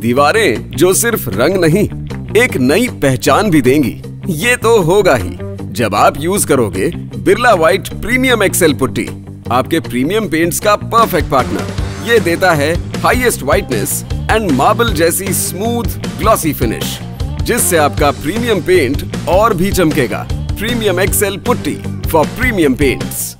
दीवारें जो सिर्फ़ रंग नहीं, एक नई पहचान भी देंगी। ये तो होगा ही। जब आप यूज़ करोगे Birla White premium Excel putty, आपके प्रीमियम पेंट्स का परफेक्ट पार्टनर। ये देता है हाईएस्ट व्हाइटनेस एंड मार्बल जैसी स्मूथ, ग्लॉसी फिनिश, जिससे आपका प्रीमियम पेंट और भी चमकेगा। Premium Excel putty for premium paints.